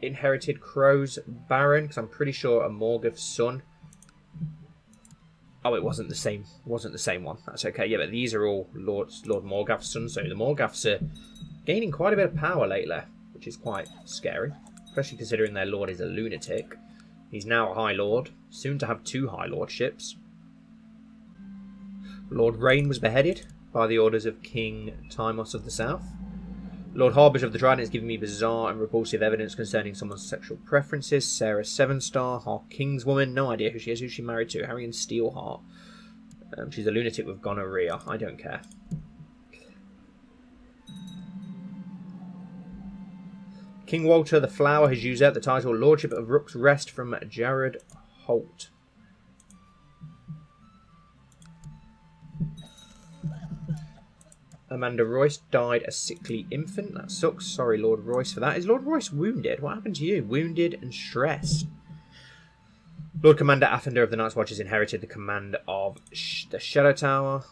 Speaker 2: inherited Crow's Baron? Because I'm pretty sure a Morgoth's son Oh, it wasn't the same. wasn't the same one. That's okay. Yeah, but these are all Lord Lord Morgath's sons. So the Morgaths are gaining quite a bit of power lately, which is quite scary, especially considering their lord is a lunatic. He's now a High Lord, soon to have two High Lordships. Lord Rain was beheaded by the orders of King Timos of the South. Lord Harbish of the Trident is giving me bizarre and repulsive evidence concerning someone's sexual preferences. Sarah Sevenstar, our Kingswoman, no idea who she is, who she married to. Harry and Steelheart. Um, she's a lunatic with gonorrhea. I don't care. King Walter the Flower has usurped the title Lordship of Rook's Rest from Jared Holt. Amanda Royce died a sickly infant. That sucks. Sorry, Lord Royce, for that. Is Lord Royce wounded? What happened to you? Wounded and stressed. Lord Commander Athander of the Night's Watch has inherited the command of sh the Shadow Tower.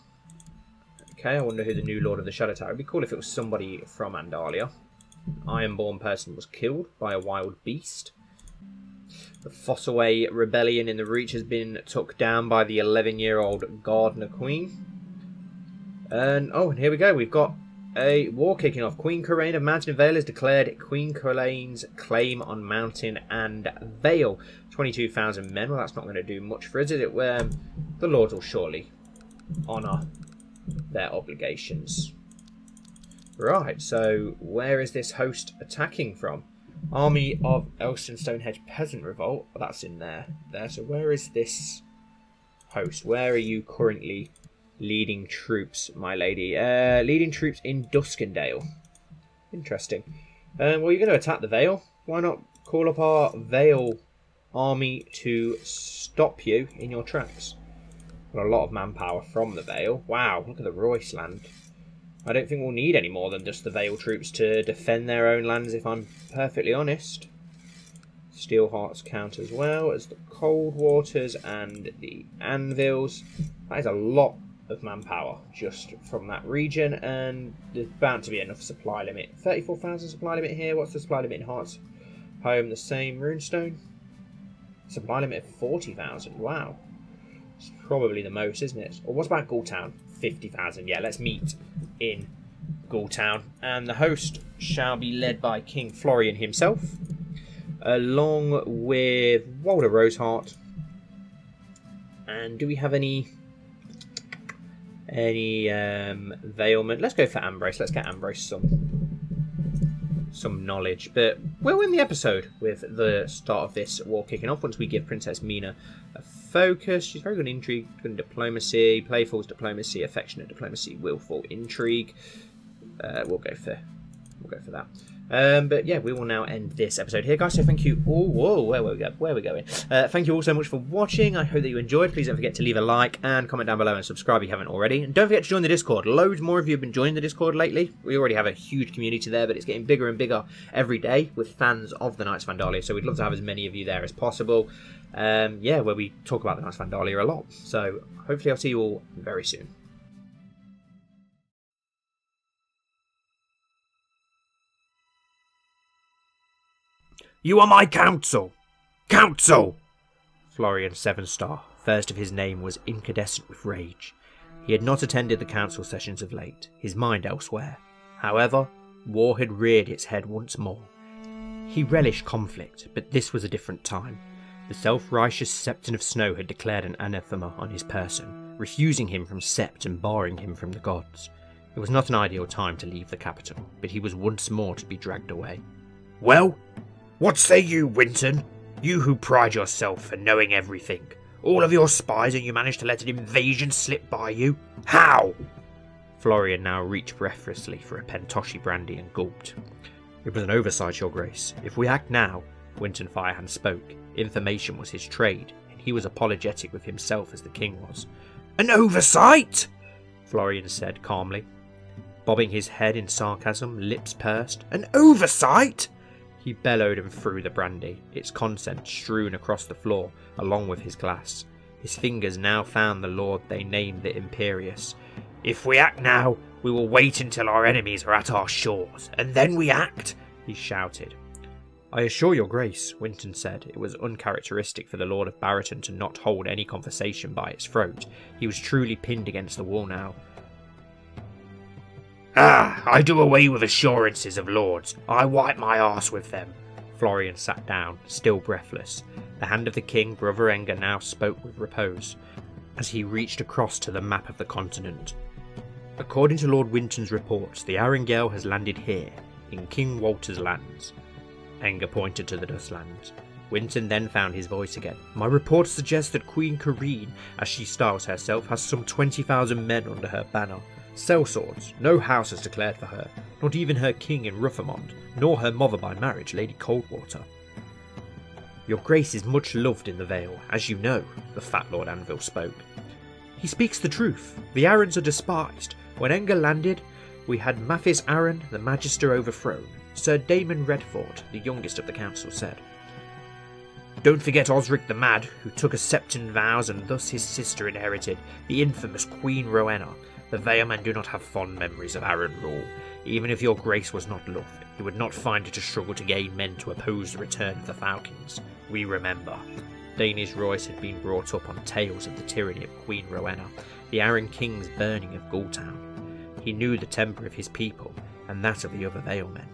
Speaker 2: Okay, I wonder who the new Lord of the Shadow Tower would be cool if it was somebody from Andalia. Ironborn person was killed by a wild beast. The Fossaway rebellion in the Reach has been took down by the 11 year old Gardener Queen. And oh, and here we go. We've got a war kicking off. Queen Coraine of Mountain Vale has declared Queen Coraine's claim on Mountain and Vale. 22,000 men. Well, that's not going to do much for us, is it? Um, the Lord will surely honour their obligations. Right, so where is this host attacking from? Army of Elston Stonehenge Peasant Revolt. That's in there. There. So where is this host? Where are you currently leading troops, my lady? Uh, leading troops in Duskendale. Interesting. Um, well, you're going to attack the Vale. Why not call up our Vale army to stop you in your tracks? Got a lot of manpower from the Vale. Wow, look at the Royce land. I don't think we'll need any more than just the Vale troops to defend their own lands, if I'm perfectly honest. Steelhearts count as well as the Coldwaters and the Anvils. That is a lot of manpower just from that region, and there's bound to be enough supply limit. 34,000 supply limit here. What's the supply limit in Hearts Home? The same runestone. Supply limit of 40,000. Wow. It's probably the most, isn't it? Or what about Ghoultown? 50,000. Yeah, let's meet in Ghoultown. And the host shall be led by King Florian himself, along with Walder Roseheart. And do we have any any um, Veilment? Let's go for Ambrose. Let's get Ambrose some some knowledge. But we'll win the episode with the start of this war kicking off once we give Princess Mina a focus. She's very good in intrigue, good in diplomacy, playful diplomacy, affectionate diplomacy, willful intrigue. Uh, we'll go for we'll go for that. Um, but yeah, we will now end this episode here, guys. So thank you all. Whoa, where we go? Where are we going? Uh, thank you all so much for watching. I hope that you enjoyed. Please don't forget to leave a like and comment down below and subscribe if you haven't already. And don't forget to join the Discord. Loads more of you have been joining the Discord lately. We already have a huge community there, but it's getting bigger and bigger every day with fans of the Knights of Andalia. So we'd love to have as many of you there as possible. Um, yeah, where we talk about the Knights of Andalia a lot. So hopefully I'll see you all very soon.
Speaker 4: You are my counsel! Counsel! Florian Sevenstar, first of his name, was incandescent with rage. He had not attended the council sessions of late, his mind elsewhere. However, war had reared its head once more. He relished conflict, but this was a different time. The self-righteous Septon of Snow had declared an anathema on his person, refusing him from Sept and barring him from the gods. It was not an ideal time to leave the capital, but he was once more to be dragged away. Well, what say you, Winton? You who pride yourself for knowing everything. All of your spies, and you managed to let an invasion slip by you? How? Florian now reached breathlessly for a pentoshi brandy and gulped. It was an oversight, Your Grace. If we act now, Winton Firehand spoke. Information was his trade, and he was apologetic with himself as the king was. An oversight? Florian said calmly, bobbing his head in sarcasm, lips pursed. An oversight? He bellowed and threw the brandy, its contents strewn across the floor, along with his glass. His fingers now found the lord they named the Imperious. If we act now, we will wait until our enemies are at our shores, and then we act, he shouted. I assure your grace, Winton said, it was uncharacteristic for the Lord of Barriton to not hold any conversation by its throat. He was truly pinned against the wall now. Ah, I do away with assurances of lords. I wipe my arse with them. Florian sat down, still breathless. The hand of the king, Brother Enger, now spoke with repose, as he reached across to the map of the continent. According to Lord Winton's reports, the Aringale has landed here, in King Walter's lands. Enger pointed to the Dustlands. Winton then found his voice again. My reports suggest that Queen Corine, as she styles herself, has some 20,000 men under her banner. Sellswords, no house has declared for her.
Speaker 2: not even her king in Ruthermond, nor her mother by marriage, Lady Coldwater. Your grace is much loved in the Vale, as you know, the fat Lord Anvil spoke. He speaks the truth. The Arryns are despised. When Enger landed, we had Mathis Arryn, the Magister, overthrown. Sir Damon Redfort, the youngest of the council, said. Don't forget Osric the Mad, who took a septon vows and thus his sister inherited the infamous Queen Rowena. The Valemen do not have fond memories of Arryn rule. Even if your grace was not loved, you would not find it a struggle to gain men to oppose the return of the Falcons. We remember. Daenys Royce had been brought up on tales of the tyranny of Queen Rowena, the Arryn king's burning of Ghoultown. He knew the temper of his people and that of the other Valemen.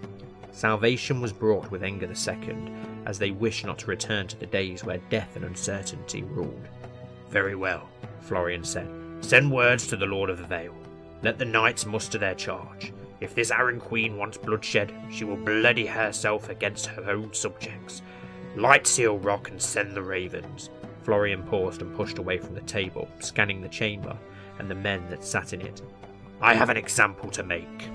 Speaker 2: Salvation was brought with Enger II, as they wished not to return to the days where death and uncertainty ruled. Very well, Florian said. Send words to the Lord of the Vale. Let the knights muster their charge. If this Arryn Queen wants bloodshed, she will bloody herself against her own subjects. Light Seal Rock and send the ravens. Florian paused and pushed away from the table, scanning the chamber and the men that sat in it. I have an example to make.